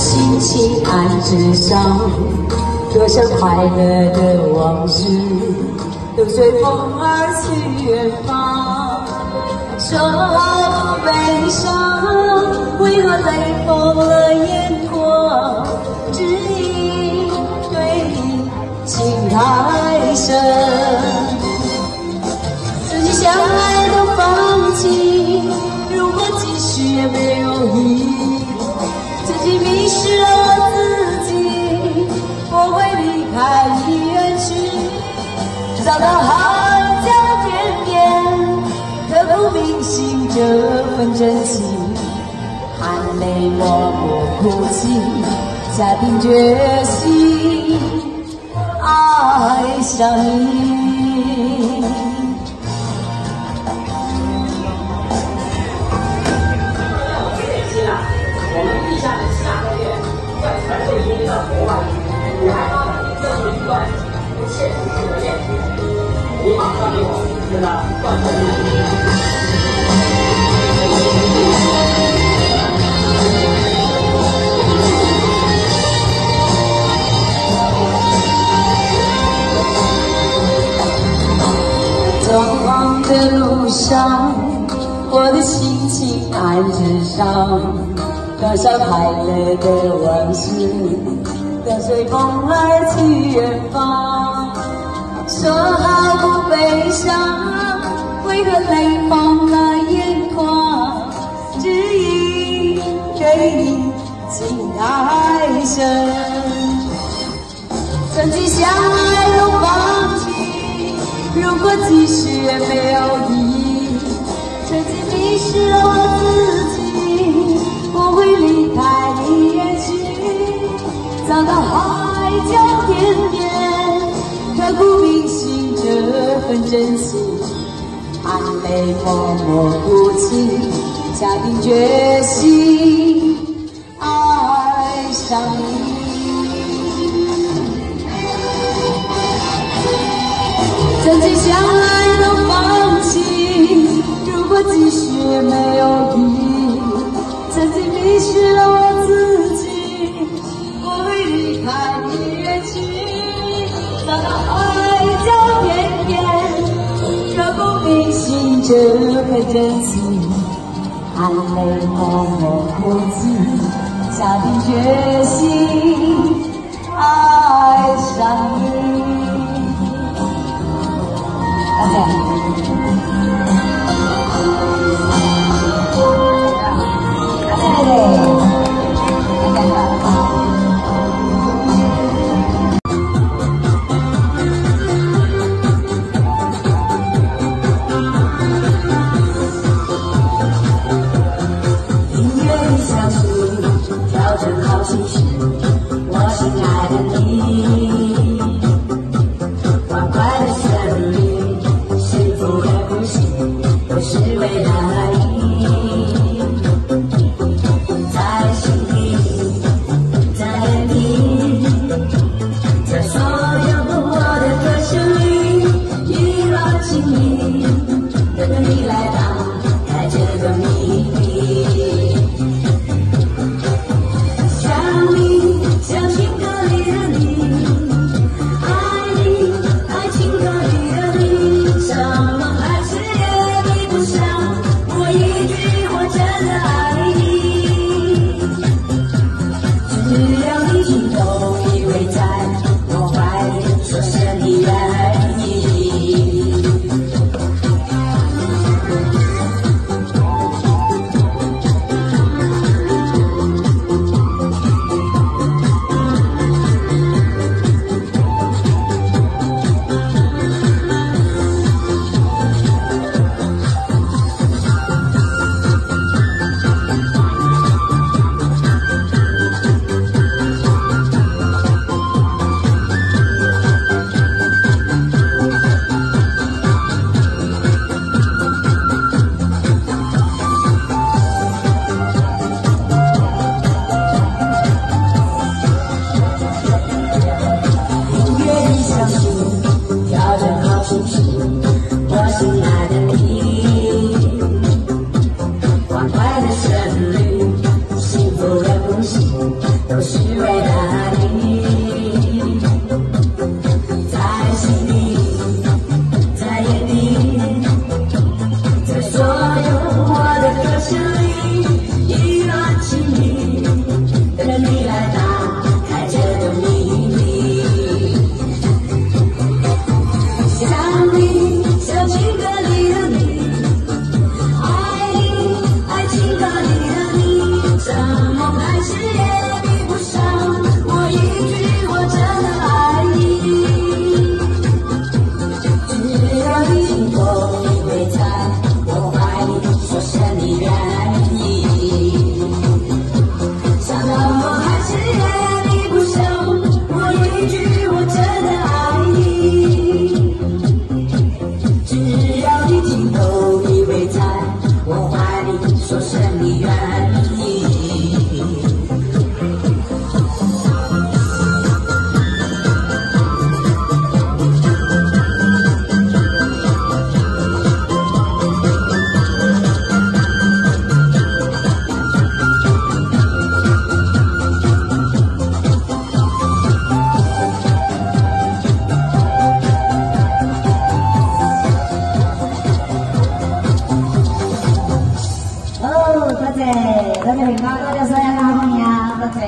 心情安之上，多少快乐的往事都随风儿去远方。说好不悲伤，为何泪红了眼眶？只因对你情太深，找到海角天边，刻骨铭心这份真情，含泪默默哭泣，下定决心爱上你。情安置上。多少快乐的往事，都随风儿去远方。说好不悲伤，这份真心，含泪默默哭泣，下定决心爱上你。曾经相爱都放弃，如果继续也没有意义。曾经迷失真心，含泪默默哭泣，下定决心爱上你。